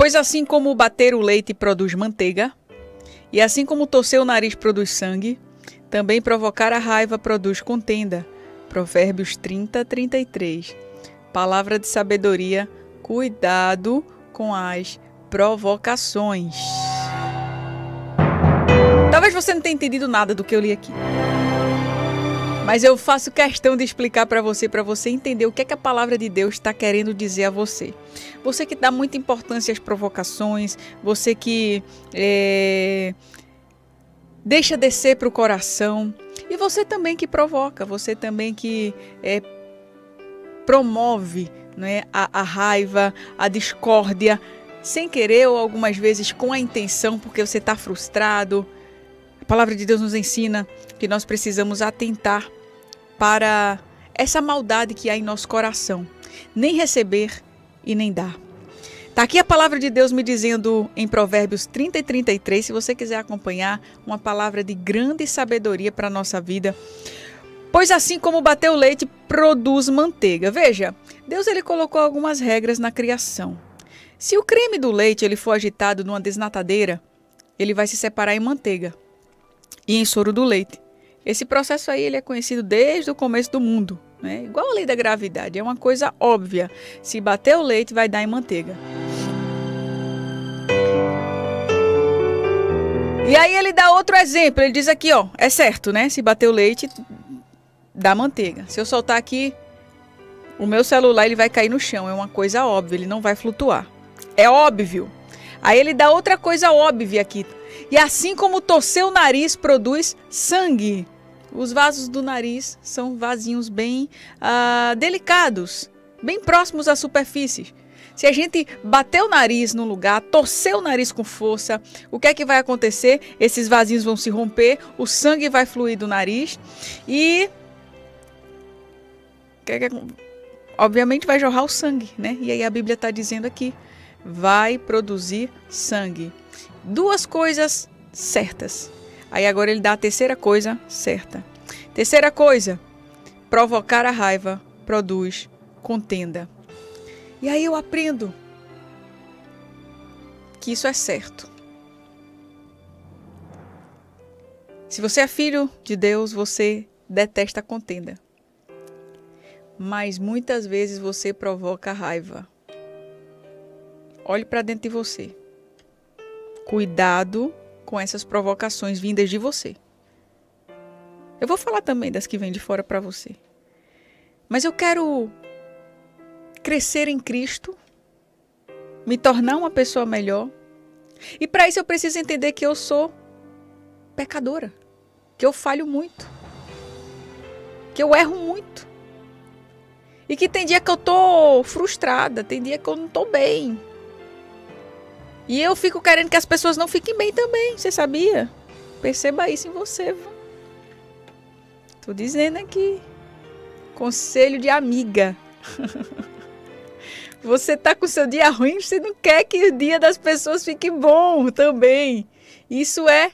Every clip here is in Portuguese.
Pois assim como bater o leite produz manteiga, e assim como torcer o nariz produz sangue, também provocar a raiva produz contenda. Provérbios 30, 33. Palavra de sabedoria, cuidado com as provocações. Talvez você não tenha entendido nada do que eu li aqui. Mas eu faço questão de explicar para você, para você entender o que é que a palavra de Deus está querendo dizer a você. Você que dá muita importância às provocações, você que é, deixa descer para o coração, e você também que provoca, você também que é, promove né, a, a raiva, a discórdia, sem querer ou algumas vezes com a intenção, porque você está frustrado. A palavra de Deus nos ensina que nós precisamos atentar para essa maldade que há em nosso coração, nem receber e nem dar. Está aqui a palavra de Deus me dizendo em Provérbios 30 e 33, se você quiser acompanhar, uma palavra de grande sabedoria para a nossa vida. Pois assim como bater o leite produz manteiga. Veja, Deus ele colocou algumas regras na criação. Se o creme do leite ele for agitado numa desnatadeira, ele vai se separar em manteiga e em soro do leite. Esse processo aí ele é conhecido desde o começo do mundo. Né? Igual a lei da gravidade, é uma coisa óbvia. Se bater o leite, vai dar em manteiga. E aí ele dá outro exemplo. Ele diz aqui, ó, é certo, né? Se bater o leite, dá manteiga. Se eu soltar aqui, o meu celular ele vai cair no chão. É uma coisa óbvia, ele não vai flutuar. É óbvio. Aí ele dá outra coisa óbvia aqui. E assim como torcer o nariz produz sangue. Os vasos do nariz são vasinhos bem uh, delicados, bem próximos à superfície. Se a gente bater o nariz no lugar, torcer o nariz com força, o que é que vai acontecer? Esses vasinhos vão se romper, o sangue vai fluir do nariz e. É obviamente vai jorrar o sangue, né? E aí a Bíblia está dizendo aqui: vai produzir sangue. Duas coisas certas. Aí agora ele dá a terceira coisa certa. Terceira coisa, provocar a raiva produz contenda. E aí eu aprendo que isso é certo. Se você é filho de Deus, você detesta a contenda. Mas muitas vezes você provoca raiva. Olhe para dentro de você. Cuidado com essas provocações vindas de você. Eu vou falar também das que vêm de fora para você. Mas eu quero crescer em Cristo, me tornar uma pessoa melhor. E para isso eu preciso entender que eu sou pecadora, que eu falho muito, que eu erro muito. E que tem dia que eu tô frustrada, tem dia que eu não tô bem, e eu fico querendo que as pessoas não fiquem bem também, você sabia? Perceba isso em você. Tô dizendo aqui. Conselho de amiga. Você tá com seu dia ruim, você não quer que o dia das pessoas fique bom também. Isso é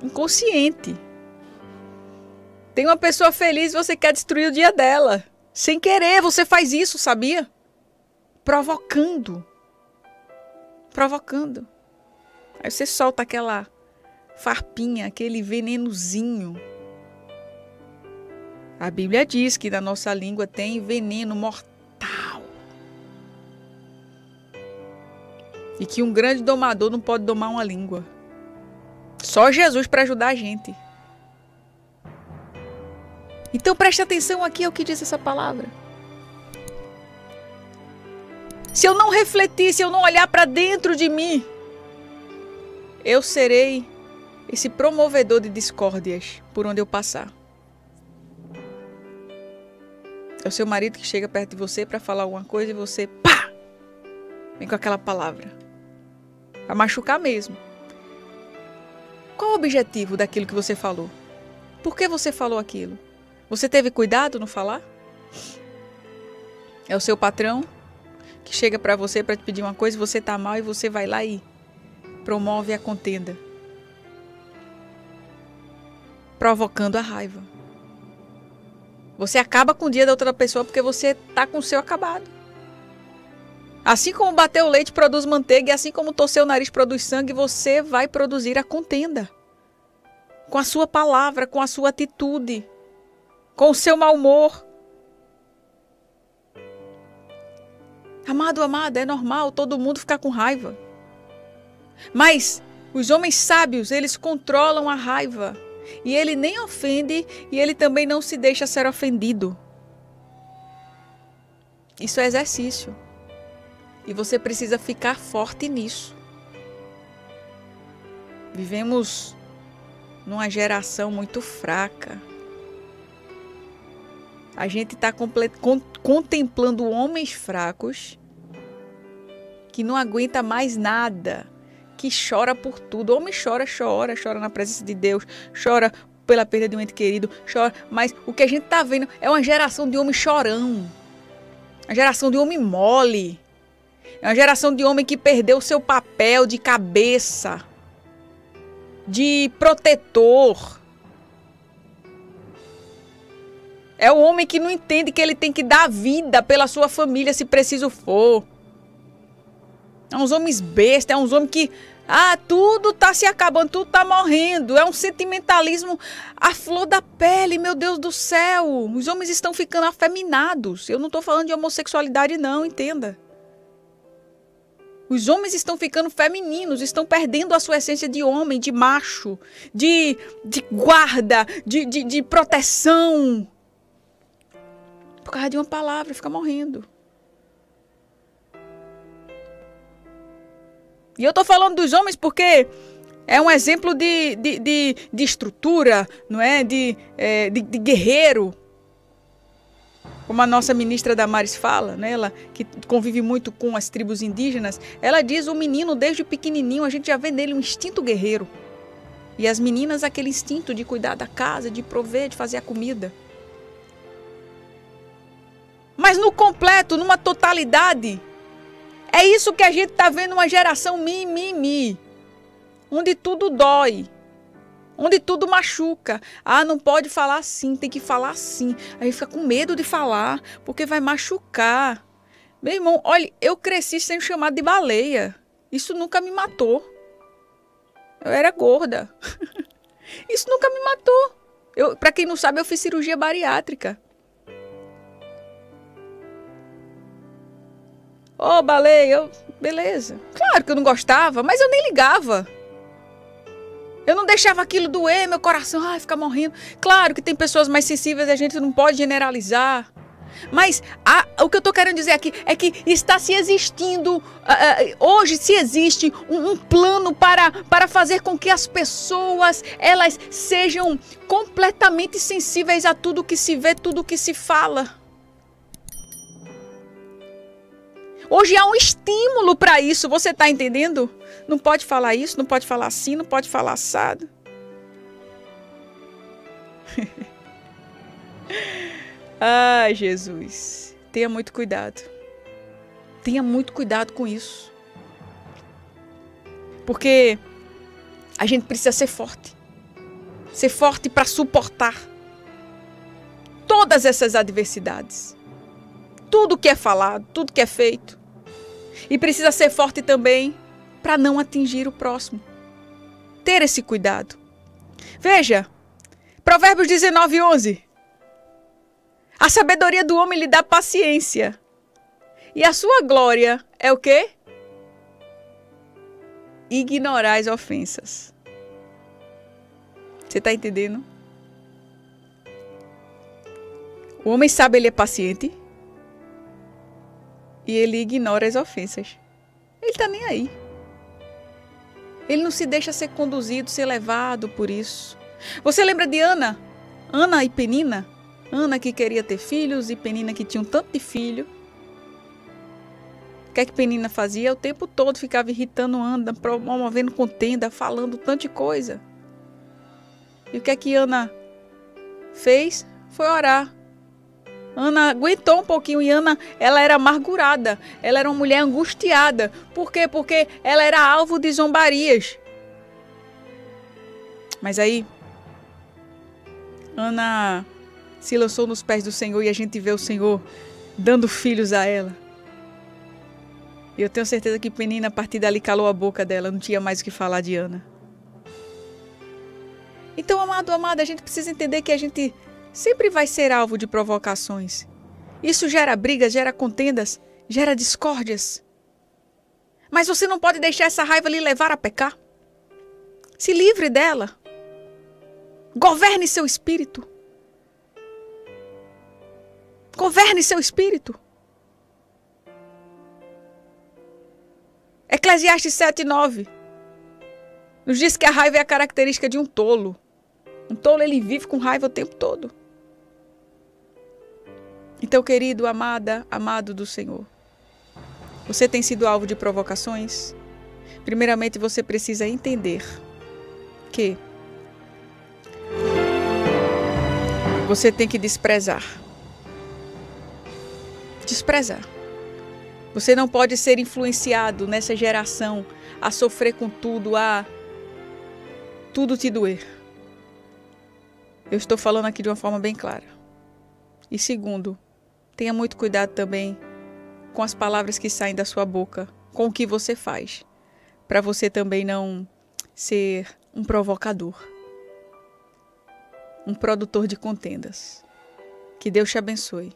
inconsciente. Tem uma pessoa feliz, você quer destruir o dia dela. Sem querer, você faz isso, sabia? Provocando provocando. Aí você solta aquela farpinha, aquele venenozinho. A Bíblia diz que na nossa língua tem veneno mortal. E que um grande domador não pode domar uma língua. Só Jesus para ajudar a gente. Então preste atenção aqui ao que diz essa palavra. Se eu não refletir, se eu não olhar para dentro de mim, eu serei esse promovedor de discórdias por onde eu passar. É o seu marido que chega perto de você para falar alguma coisa e você, pá! Vem com aquela palavra. Vai machucar mesmo. Qual o objetivo daquilo que você falou? Por que você falou aquilo? Você teve cuidado no falar? É o seu patrão que chega para você para te pedir uma coisa, você tá mal e você vai lá e promove a contenda, provocando a raiva. Você acaba com o dia da outra pessoa porque você tá com o seu acabado. Assim como bater o leite produz manteiga e assim como torcer o nariz produz sangue, você vai produzir a contenda. Com a sua palavra, com a sua atitude, com o seu mau humor. Amado, amada, é normal todo mundo ficar com raiva. Mas os homens sábios, eles controlam a raiva. E ele nem ofende e ele também não se deixa ser ofendido. Isso é exercício. E você precisa ficar forte nisso. Vivemos numa geração muito fraca. A gente está contemplando homens fracos que não aguenta mais nada, que chora por tudo. O homem chora, chora, chora na presença de Deus, chora pela perda de um ente querido, chora. Mas o que a gente está vendo é uma geração de homem chorão, uma geração de homem mole, é uma geração de homem que perdeu seu papel de cabeça, de protetor. É o homem que não entende que ele tem que dar vida pela sua família se preciso for. É uns homens bestas, é uns homens que. Ah, tudo tá se acabando, tudo tá morrendo. É um sentimentalismo à flor da pele, meu Deus do céu. Os homens estão ficando afeminados. Eu não tô falando de homossexualidade, não, entenda. Os homens estão ficando femininos, estão perdendo a sua essência de homem, de macho, de, de guarda, de, de, de proteção. Causa de uma palavra, fica morrendo. E eu estou falando dos homens porque é um exemplo de, de, de, de estrutura, não é? De, é, de, de, guerreiro. Como a nossa ministra Damares fala, né? ela que convive muito com as tribos indígenas, ela diz o menino desde pequenininho, a gente já vê nele um instinto guerreiro. E as meninas aquele instinto de cuidar da casa, de prover, de fazer a comida. Mas no completo, numa totalidade, é isso que a gente está vendo uma geração mimimi, onde tudo dói, onde tudo machuca. Ah, não pode falar assim, tem que falar assim. Aí fica com medo de falar, porque vai machucar. Meu irmão, olha, eu cresci sendo chamado de baleia. Isso nunca me matou. Eu era gorda. Isso nunca me matou. Eu, para quem não sabe, eu fiz cirurgia bariátrica. Ô, oh, baleia, eu... beleza. Claro que eu não gostava, mas eu nem ligava. Eu não deixava aquilo doer, meu coração, ai, ficar morrendo. Claro que tem pessoas mais sensíveis, a gente não pode generalizar. Mas a, o que eu estou querendo dizer aqui é que está se existindo, uh, hoje se existe um, um, plano para, para fazer com que as pessoas elas sejam completamente sensíveis a tudo que se vê, tudo que se fala. Hoje há um estímulo para isso, você está entendendo? Não pode falar isso, não pode falar assim, não pode falar assado. Ai, Jesus. Tenha muito cuidado. Tenha muito cuidado com isso. Porque a gente precisa ser forte. Ser forte para suportar todas essas adversidades tudo que é falado, tudo que é feito. E precisa ser forte também para não atingir o próximo. Ter esse cuidado. Veja, Provérbios 19, 11. A sabedoria do homem lhe dá paciência. E a sua glória é o quê? Ignorar as ofensas. Você está entendendo? O homem sabe, ele é paciente e ele ignora as ofensas. Ele está nem aí. Ele não se deixa ser conduzido, ser levado por isso. Você lembra de Ana? Ana e Penina? Ana que queria ter filhos e Penina que tinha um tanto de filho. O que é que Penina fazia? O tempo todo ficava irritando Ana, promovendo contenda, falando tanto de coisa. E o que é que Ana fez? Foi orar. Ana aguentou um pouquinho e Ana, ela era amargurada, ela era uma mulher angustiada. Por quê? Porque ela era alvo de zombarias. Mas aí, Ana se lançou nos pés do Senhor e a gente vê o Senhor dando filhos a ela. E eu tenho certeza que Penina, a partir dali, calou a boca dela, não tinha mais o que falar de Ana. Então, amado, amada, a gente precisa entender que a gente sempre vai ser alvo de provocações. Isso gera brigas, gera contendas, gera discórdias. Mas você não pode deixar essa raiva lhe levar a pecar. Se livre dela. Governe seu espírito. Governe seu espírito. Eclesiastes 7, 9 nos diz que a raiva é a característica de um tolo. Um tolo ele vive com raiva o tempo todo. Então, querido, amada, amado do Senhor, você tem sido alvo de provocações? Primeiramente, você precisa entender que você tem que desprezar. Desprezar. Você não pode ser influenciado nessa geração a sofrer com tudo, a tudo te doer. Eu estou falando aqui de uma forma bem clara. E segundo, tenha muito cuidado também com as palavras que saem da sua boca, com o que você faz, para você também não ser um provocador, um produtor de contendas. Que Deus te abençoe,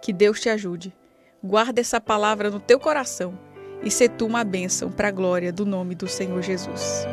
que Deus te ajude. Guarda essa palavra no teu coração e se tu uma bênção para a glória do nome do Senhor Jesus.